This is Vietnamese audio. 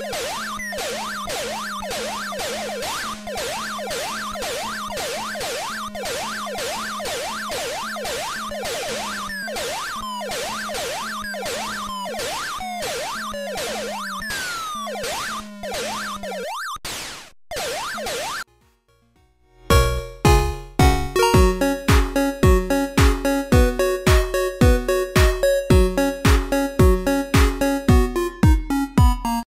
Oh, my God.